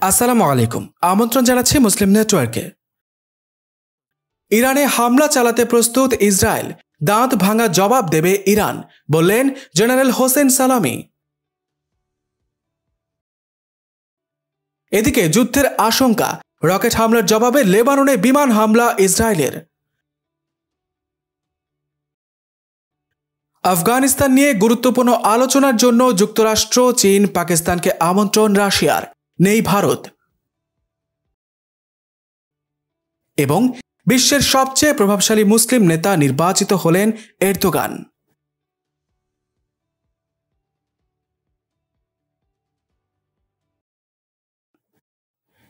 আসসালামু আলাইকুম। আমন্ত্রণ জানাচ্ছি মুসলিম নেটওয়ার্কে। ইরানে হামলা চালাতে প্রস্তুত ইসরায়েল। দাঁত ভাঙা জবাব দেবে ইরান, বললেন জেনারেল হোসেন সালামি। এদিকে যুদ্ধের আশঙ্কা, রকেট হামলার জবাবে লেবাননে বিমান হামলা ইসরায়েলের। আফগানিস্তান নিয়ে গুরুত্বপূর্ণ আলোচনার জন্য যুক্তরাষ্ট্র, চীন, পাকিস্তানকে আমন্ত্রণ রাশিয়ার। নেই ভারত। এবং বিশ্বের সবচেয়ে প্রভাবশালী মুসলিম নেতা নির্বাচিত হলেন এরদোগান।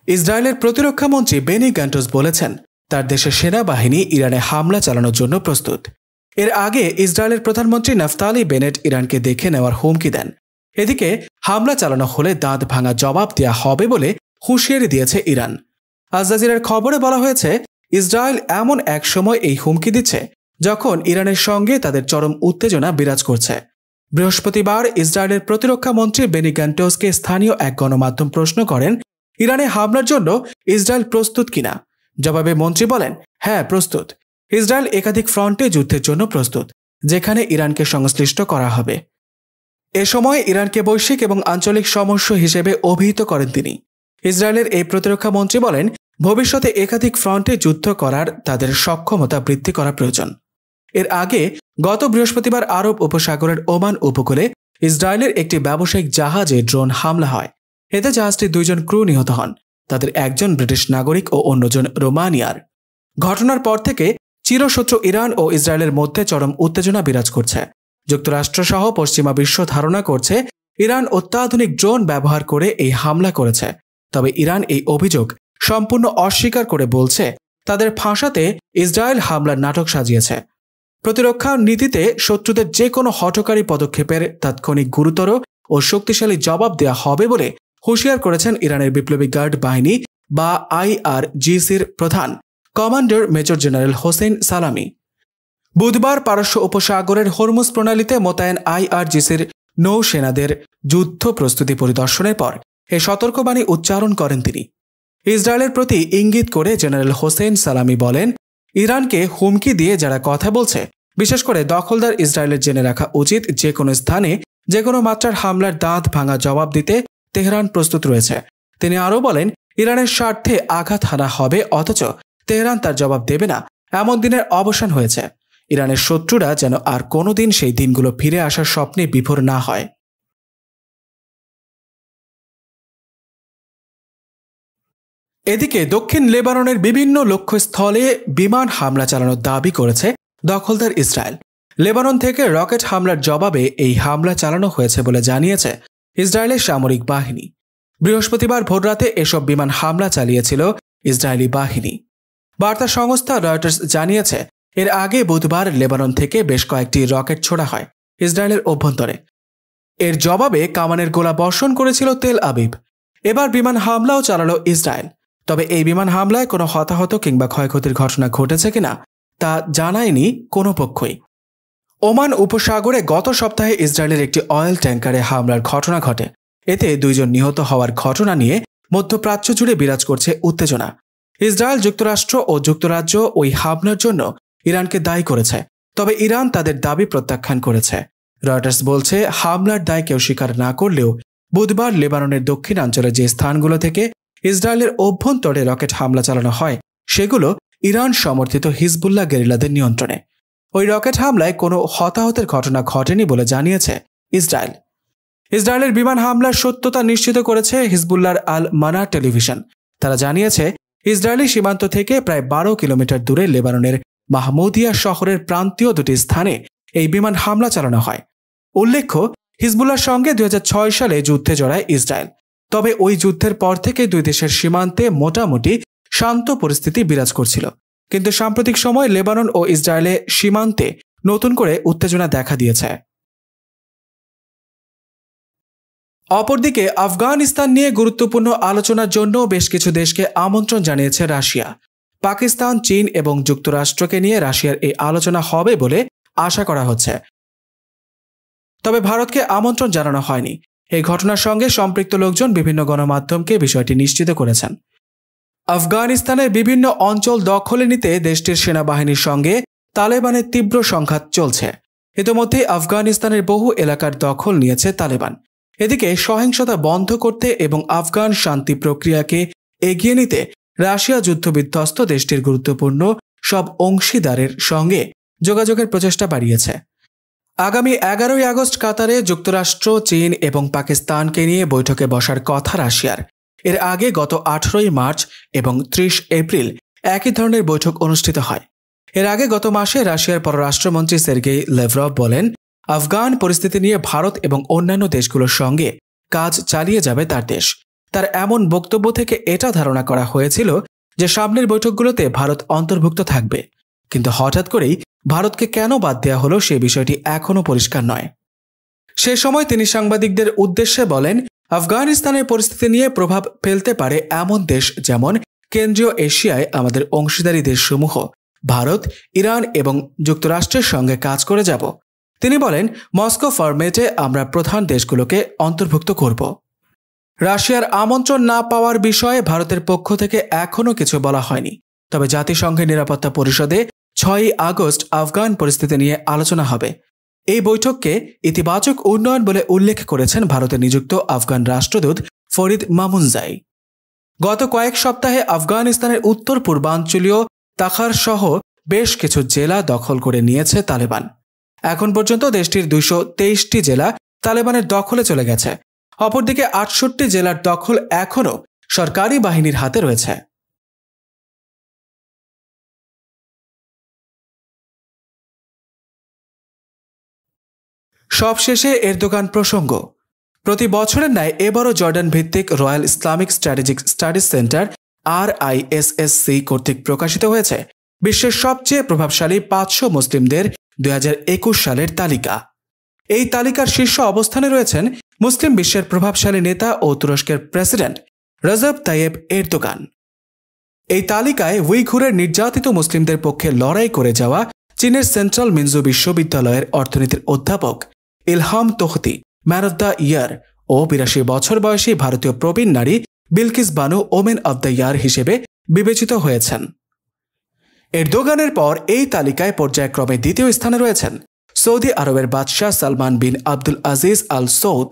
ইসরায়েলের প্রতিরক্ষা মন্ত্রী বেনি গ্যান্টোস বলেছেন, তার দেশের সেনাবাহিনী ইরানে হামলা চালানোর জন্য প্রস্তুত। এর আগে ইসরায়েলের প্রধানমন্ত্রী নাফতালি বেনেট ইরানকে দেখে নেওয়ার হুমকি দেন। এদিকে হামলা চালানো হলে দাঁত ভাঙা জবাব দেয়া হবে বলে হুঁশিয়ারি দিয়েছে ইরান। আজাজিরার খবরে বলা হয়েছে, ইসরায়েল এমন এক সময় এই হুমকি দিচ্ছে যখন ইরানের সঙ্গে তাদের চরম উত্তেজনা বিরাজ করছে। বৃহস্পতিবার ইসরায়েলের প্রতিরক্ষা মন্ত্রী বেনি গ্যান্টোসকে স্থানীয় এক গণমাধ্যম প্রশ্ন করেন, ইরানে হামলার জন্য ইসরায়েল প্রস্তুত কিনা? জবাবে মন্ত্রী বলেন হ্যাঁ প্রস্তুত। ইসরায়েল একাধিক ফ্রন্টে যুদ্ধের জন্য প্রস্তুত, যেখানে ইরানকে সংশ্লিষ্ট করা হবে। এ সময় ইরানকে বৈশ্বিক এবং আঞ্চলিক সমস্যা হিসেবে অভিহিত করেন তিনি। ইসরায়েলের এই প্রতিরক্ষা মন্ত্রী বলেন, ভবিষ্যতে একাধিক ফ্রন্টে যুদ্ধ করার তাদের সক্ষমতা বৃদ্ধি করা প্রয়োজন। এর আগে গত বৃহস্পতিবার আরব উপসাগরের ওমান উপকূলে ইসরায়েলের একটি ব্যবসায়িক জাহাজে ড্রোন হামলা হয়। এতে জাহাজটি দুইজন ক্রু নিহত হন, তাদের একজন ব্রিটিশ নাগরিক ও অন্যজন রোমানিয়ার। ঘটনার পর থেকে চিরশত্রু ইরান ও ইসরায়েলের মধ্যে চরম উত্তেজনা বিরাজ করছে। যুক্তরাষ্ট্রসহ পশ্চিমা বিশ্ব ধারণা করছে ইরান অত্যাধুনিক ড্রোন ব্যবহার করে এই হামলা করেছে। তবে ইরান এই অভিযোগ সম্পূর্ণ অস্বীকার করে বলছে, তাদের ফাঁসাতে ইসরায়েল হামলার নাটক সাজিয়েছে। প্রতিরক্ষা নীতিতে শত্রুদের যে কোনো হঠকারী পদক্ষেপের তাৎক্ষণিক গুরুতর ও শক্তিশালী জবাব দেওয়া হবে বলে হুঁশিয়ার করেছেন ইরানের বিপ্লবী গার্ড বাহিনী বা আইআরজিসির প্রধান কমান্ডার মেজর জেনারেল হোসেন সালামি। বুধবার পারস্য উপসাগরের হরমুজ প্রণালীতে মোতায়েন আইআরজিসির নৌসেনাদের যুদ্ধ প্রস্তুতি পরিদর্শনের পর এ সতর্কবাণী উচ্চারণ করেন তিনি। ইসরায়েলের প্রতি ইঙ্গিত করে জেনারেল হোসেন সালামি বলেন, ইরানকে হুমকি দিয়ে যারা কথা বলছে, বিশেষ করে দখলদার ইসরায়েলের জেনে রাখা উচিত যে কোনো স্থানে যে কোনো মাত্রার হামলার দাঁত ভাঙা জবাব দিতে তেহরান প্রস্তুত রয়েছে। তিনি আরও বলেন, ইরানের স্বার্থে আঘাত হানা হবে, অথচ তেহরান তার জবাব দেবে না, এমন দিনের অবসান হয়েছে। ইরানের শত্রুরা যেন আর কোনোদিন সেই দিনগুলো ফিরে আসার স্বপ্নে বিভোর না হয়। এদিকে দক্ষিণ লেবাননের বিভিন্ন লক্ষ্যস্থলে বিমান হামলা চালানোর দাবি করেছে দখলদার ইসরায়েল। লেবানন থেকে রকেট হামলার জবাবে এই হামলা চালানো হয়েছে বলে জানিয়েছে ইসরায়েলের সামরিক বাহিনী। বৃহস্পতিবার ভোররাতে এসব বিমান হামলা চালিয়েছিল ইসরায়েলি বাহিনী। বার্তা সংস্থা রয়টার্স জানিয়েছে এর আগে বুধবার লেবানন থেকে বেশ কয়েকটি রকেট ছোড়া হয় ইসরায়েলের অভ্যন্তরে। এর জবাবে কামানের গোলা বর্ষণ করেছিল তেল আবিব। এবার বিমান হামলাও চালালো ইসরায়েল। তবে এই বিমান হামলায় কোনো হতাহত কিংবা ক্ষয়ক্ষতির ঘটনা ঘটেছে কিনা তা জানায়নি কোনো পক্ষই। ওমান উপসাগরে গত সপ্তাহে ইসরায়েলের একটি অয়েল ট্যাঙ্কারে হামলার ঘটনা ঘটে। এতে দুইজন নিহত হওয়ার ঘটনা নিয়ে মধ্যপ্রাচ্য জুড়ে বিরাজ করছে উত্তেজনা। ইসরায়েল যুক্তরাষ্ট্র ও যুক্তরাজ্য ওই হামলার জন্য ইরানকে দায়ী করেছে, তবে ইরান তাদের দাবি প্রত্যাখ্যান করেছে। রয়টার্স বলছে, হামলার দায় কেউ স্বীকার না করলেও বুধবার লেবাননের দক্ষিণাঞ্চলে যে স্থানগুলো থেকে ইসরায়েলের অভ্যন্তরে রকেট হামলা চালানো হয়, সেগুলো ইরান সমর্থিত হিজবুল্লাহ গেরিলাদের নিয়ন্ত্রণে। ওই রকেট হামলায় কোনো হতাহতের ঘটনা ঘটেনি বলে জানিয়েছে ইসরায়েল। ইসরায়েলের বিমান হামলার সত্যতা নিশ্চিত করেছে হিজবুল্লার আল মানা টেলিভিশন। তারা জানিয়েছে, ইসরায়েলি সীমান্ত থেকে প্রায় বারো কিলোমিটার দূরে লেবাননের মাহমুদিয়া শহরের প্রান্তীয় দুটি স্থানে এই বিমান হামলা চালানো হয়। উল্লেখ্য হিজবুল্লার সঙ্গে দুই সালে যুদ্ধে জড়ায় ইসরায়েল। তবে ওই যুদ্ধের পর থেকে দুই দেশের সীমান্তে মোটামুটি শান্ত পরিস্থিতি বিরাজ করছিল। কিন্তু সাম্প্রতিক সময় লেবানন ও ইসরায়েলে সীমান্তে নতুন করে উত্তেজনা দেখা দিয়েছে। অপরদিকে আফগানিস্তান নিয়ে গুরুত্বপূর্ণ আলোচনার জন্য বেশ কিছু দেশকে আমন্ত্রণ জানিয়েছে রাশিয়া। পাকিস্তান, চীন এবং যুক্তরাষ্ট্রকে নিয়ে রাশিয়ার এই আলোচনা হবে বলে আশা করা হচ্ছে। তবে ভারতকে আমন্ত্রণ জানানো হয়নি। এই ঘটনার সঙ্গে সম্পৃক্ত লোকজন বিভিন্ন গণমাধ্যমকে বিষয়টি নিশ্চিত করেছেন। আফগানিস্তানের বিভিন্ন অঞ্চল দখলে নিতে দেশটির সেনাবাহিনীর সঙ্গে তালেবানের তীব্র সংঘাত চলছে। ইতিমধ্যে আফগানিস্তানের বহু এলাকার দখল নিয়েছে তালেবান। এদিকে সহিংসতা বন্ধ করতে এবং আফগান শান্তি প্রক্রিয়াকে এগিয়ে নিতে রাশিয়া যুদ্ধবিধ্বস্ত দেশটির গুরুত্বপূর্ণ সব অংশীদারের সঙ্গে যোগাযোগের প্রচেষ্টা বাড়িয়েছে। আগামী এগারোই আগস্ট কাতারে যুক্তরাষ্ট্র, চীন এবং পাকিস্তানকে নিয়ে বৈঠকে বসার কথা রাশিয়ার। এর আগে গত আঠেরোই মার্চ এবং ত্রিশ এপ্রিল একই ধরনের বৈঠক অনুষ্ঠিত হয়। এর আগে গত মাসে রাশিয়ার পররাষ্ট্রমন্ত্রী সের্গেই লেভরভ বলেন, আফগান পরিস্থিতি নিয়ে ভারত এবং অন্যান্য দেশগুলোর সঙ্গে কাজ চালিয়ে যাবে তার দেশ। তার এমন বক্তব্য থেকে এটা ধারণা করা হয়েছিল যে সামনের বৈঠকগুলোতে ভারত অন্তর্ভুক্ত থাকবে। কিন্তু হঠাৎ করেই ভারতকে কেন বাদ দেওয়া হলো সে বিষয়টি এখনও পরিষ্কার নয়। সে সময় তিনি সাংবাদিকদের উদ্দেশ্যে বলেন, আফগানিস্তানের পরিস্থিতি নিয়ে প্রভাব ফেলতে পারে এমন দেশ যেমন কেন্দ্রীয় এশিয়ায় আমাদের অংশীদারী দেশসমূহ, ভারত, ইরান এবং যুক্তরাষ্ট্রের সঙ্গে কাজ করে যাব। তিনি বলেন, মস্কো ফরমেটে আমরা প্রধান দেশগুলোকে অন্তর্ভুক্ত করব। রাশিয়ার আমন্ত্রণ না পাওয়ার বিষয়ে ভারতের পক্ষ থেকে এখনও কিছু বলা হয়নি। তবে জাতিসংঘের নিরাপত্তা পরিষদে ছয়ই আগস্ট আফগান পরিস্থিতি নিয়ে আলোচনা হবে। এই বৈঠককে ইতিবাচক উন্নয়ন বলে উল্লেখ করেছেন ভারতে নিযুক্ত আফগান রাষ্ট্রদূত ফরিদ মামুনজাই। গত কয়েক সপ্তাহে আফগানিস্তানের উত্তর পূর্বাঞ্চলীয় তাখার সহ বেশ কিছু জেলা দখল করে নিয়েছে তালেবান। এখন পর্যন্ত দেশটির দুইশো তেইশটি জেলা তালেবানের দখলে চলে গেছে। অপরদিকে আটষট্টি জেলার দখল এখনও সরকারি বাহিনীর হাতে রয়েছে। সবশেষে এরদোগান প্রসঙ্গ। প্রতি বছরের ন্যায় এবারও জর্ডান ভিত্তিক Royal Islamic Strategic Studies Centre আর আইএসএসসি কর্তৃক প্রকাশিত হয়েছে। বিশ্বের সবচেয়ে প্রভাবশালী পাঁচশো মুসলিমদের দুই হাজার একুশ সালের তালিকা। এই তালিকার শীর্ষ অবস্থানে রয়েছেন মুসলিম বিশ্বের প্রভাবশালী নেতা ও তুরস্কের প্রেসিডেন্ট রজব তাইয়েব এরদোগান। এই তালিকায় উইঘুরের নির্যাতিত মুসলিমদের পক্ষে লড়াই করে যাওয়া চীনের সেন্ট্রাল মিনজু বিশ্ববিদ্যালয়ের অর্থনীতির অধ্যাপক Ilham Tohti man of the year ও বিরাশি বছর বয়সী ভারতীয় প্রবীণ নারী Bilkis Bano women of the year হিসেবে বিবেচিত হয়েছেন। এরদোগানের পর এই তালিকায় পর্যায়ক্রমে দ্বিতীয় স্থানে রয়েছেন সৌদি আরবের বাদশাহ সালমান বিন আব্দুল আজিজ আল সৌদ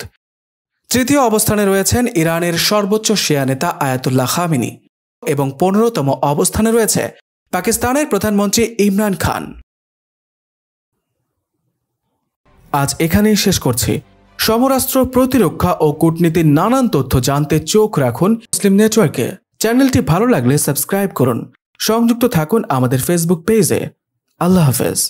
তৃতীয় অবস্থানে রয়েছেন ইরানের সর্বোচ্চ শিয়া নেতা আয়াতুল্লাহ খামিনী এবং পনেরোতম অবস্থানে রয়েছে পাকিস্তানের প্রধানমন্ত্রী ইমরান খান। আজ এখানেই শেষ করছি। সমরাষ্ট্র প্রতিরক্ষা ও কূটনীতির নানান তথ্য জানতে চোখ রাখুন মুসলিম নেটওয়ার্কে। চ্যানেলটি ভালো লাগলে সাবস্ক্রাইব করুন। সংযুক্ত থাকুন আমাদের ফেসবুক পেজে। আল্লাহ হাফেজ।